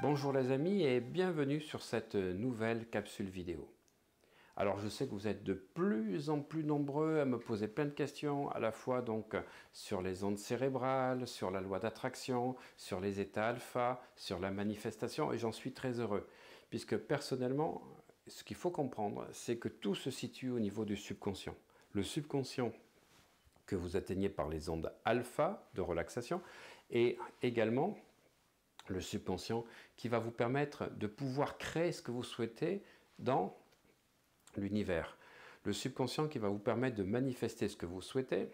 Bonjour les amis et bienvenue sur cette nouvelle capsule vidéo. Alors je sais que vous êtes de plus en plus nombreux à me poser plein de questions, à la fois donc sur les ondes cérébrales, sur la loi d'attraction, sur les états alpha, sur la manifestation, et j'en suis très heureux, puisque personnellement, ce qu'il faut comprendre, c'est que tout se situe au niveau du subconscient. Le subconscient que vous atteignez par les ondes alpha de relaxation, et également le subconscient, qui va vous permettre de pouvoir créer ce que vous souhaitez dans l'univers. Le subconscient qui va vous permettre de manifester ce que vous souhaitez,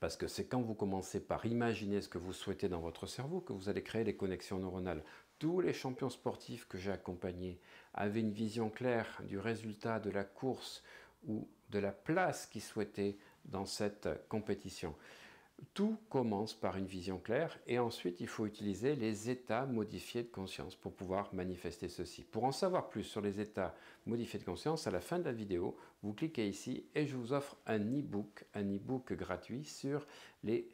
parce que c'est quand vous commencez par imaginer ce que vous souhaitez dans votre cerveau que vous allez créer les connexions neuronales. Tous les champions sportifs que j'ai accompagnés avaient une vision claire du résultat de la course ou de la place qu'ils souhaitaient dans cette compétition. Tout commence par une vision claire et ensuite il faut utiliser les états modifiés de conscience pour pouvoir manifester ceci. Pour en savoir plus sur les états modifiés de conscience, à la fin de la vidéo, vous cliquez ici et je vous offre un e-book, un e-book gratuit sur les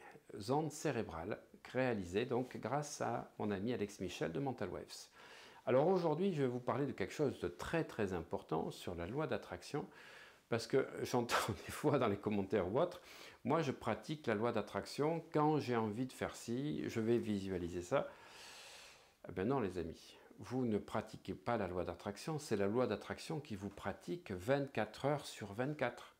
ondes cérébrales réalisé donc grâce à mon ami Alex Michel de Mental Waves. Alors aujourd'hui, je vais vous parler de quelque chose de très très important sur la loi d'attraction parce que j'entends des fois dans les commentaires ou autres, moi je pratique la loi d'attraction, quand j'ai envie de faire ci, je vais visualiser ça. Eh bien non les amis, vous ne pratiquez pas la loi d'attraction, c'est la loi d'attraction qui vous pratique 24 heures sur 24.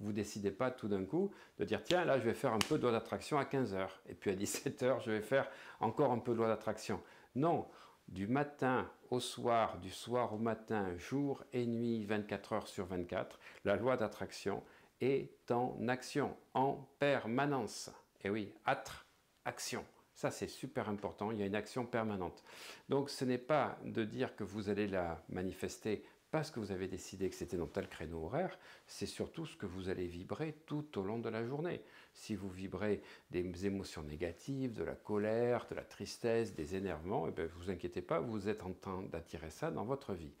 Vous décidez pas tout d'un coup de dire tiens là je vais faire un peu de loi d'attraction à 15 heures et puis à 17 heures je vais faire encore un peu de loi d'attraction. Non, du matin au soir, du soir au matin, jour et nuit, 24 heures sur 24, la loi d'attraction est en action, en permanence. Et oui, atre, action. Ça, c'est super important, il y a une action permanente. Donc, ce n'est pas de dire que vous allez la manifester parce que vous avez décidé que c'était dans tel créneau horaire, c'est surtout ce que vous allez vibrer tout au long de la journée. Si vous vibrez des émotions négatives, de la colère, de la tristesse, des énervements, eh bien, vous inquiétez pas, vous êtes en train d'attirer ça dans votre vie.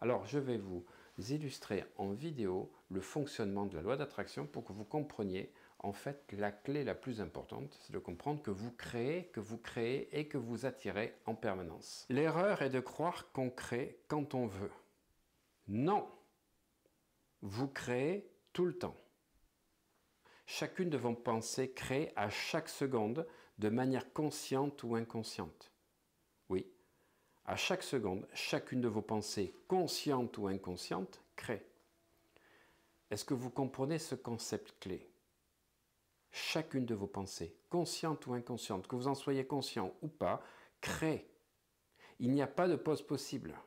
Alors je vais vous illustrer en vidéo le fonctionnement de la loi d'attraction pour que vous compreniez en fait la clé la plus importante, c'est de comprendre que vous créez, que vous créez et que vous attirez en permanence. L'erreur est de croire qu'on crée quand on veut. Non. Vous créez tout le temps. Chacune de vos pensées crée à chaque seconde de manière consciente ou inconsciente. À chaque seconde, chacune de vos pensées, conscientes ou inconscientes, crée. Est-ce que vous comprenez ce concept clé? Chacune de vos pensées, conscientes ou inconscientes, que vous en soyez conscient ou pas, crée. Il n'y a pas de pause possible.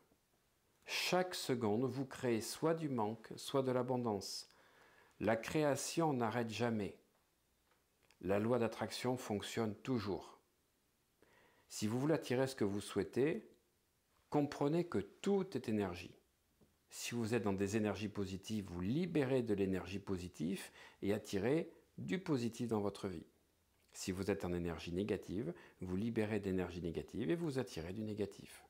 Chaque seconde, vous créez soit du manque, soit de l'abondance. La création n'arrête jamais. La loi d'attraction fonctionne toujours. Si vous voulez attirer ce que vous souhaitez, comprenez que tout est énergie. Si vous êtes dans des énergies positives, vous libérez de l'énergie positive et attirez du positif dans votre vie. Si vous êtes en énergie négative, vous libérez d'énergie négative et vous attirez du négatif.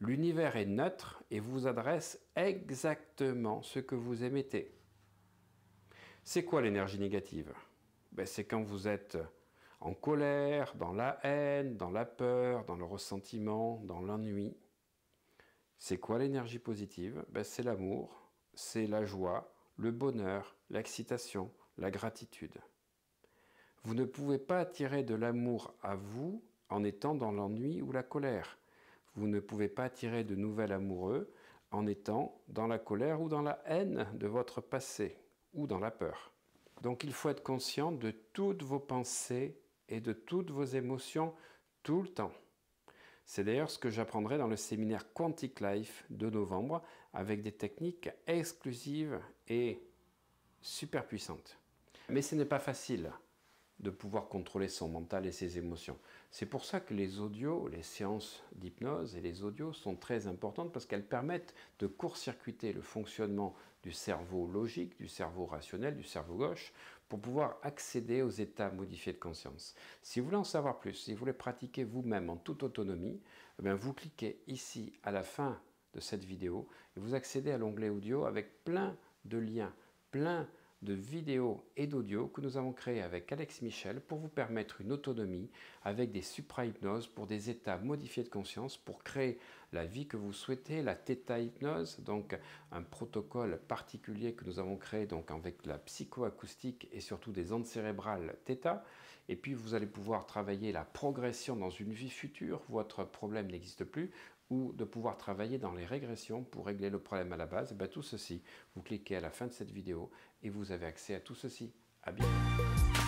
L'univers est neutre et vous adresse exactement ce que vous émettez. C'est quoi l'énergie négative? Ben, C'est quand vous êtes en colère, dans la haine, dans la peur, dans le ressentiment, dans l'ennui. C'est quoi l'énergie positive? Ben, C'est l'amour, c'est la joie, le bonheur, l'excitation, la gratitude. Vous ne pouvez pas attirer de l'amour à vous en étant dans l'ennui ou la colère. Vous ne pouvez pas attirer de nouvel amoureux en étant dans la colère ou dans la haine de votre passé ou dans la peur. Donc il faut être conscient de toutes vos pensées et de toutes vos émotions tout le temps. C'est d'ailleurs ce que j'apprendrai dans le séminaire Quantic Life de novembre avec des techniques exclusives et super puissantes. Mais ce n'est pas facile de pouvoir contrôler son mental et ses émotions. C'est pour ça que les audios, les séances d'hypnose et les audios sont très importantes parce qu'elles permettent de court-circuiter le fonctionnement du cerveau logique, du cerveau rationnel, du cerveau gauche, pour pouvoir accéder aux états modifiés de conscience. Si vous voulez en savoir plus, si vous voulez pratiquer vous-même en toute autonomie, eh vous cliquez ici à la fin de cette vidéo et vous accédez à l'onglet audio avec plein de liens, plein de vidéos et d'audio que nous avons créé avec Alex Michel pour vous permettre une autonomie avec des supra-hypnoses pour des états modifiés de conscience pour créer la vie que vous souhaitez, la Theta Hypnose, donc un protocole particulier que nous avons créé donc avec la psychoacoustique et surtout des ondes cérébrales Theta. Et puis vous allez pouvoir travailler la progression dans une vie future, votre problème n'existe plus, ou de pouvoir travailler dans les régressions pour régler le problème à la base, eh bien tout ceci, vous cliquez à la fin de cette vidéo et vous avez accès à tout ceci. À bientôt